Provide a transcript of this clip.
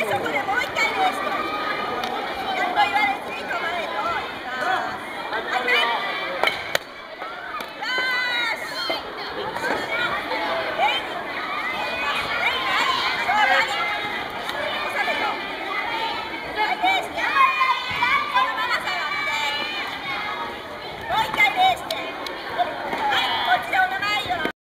Eso podemos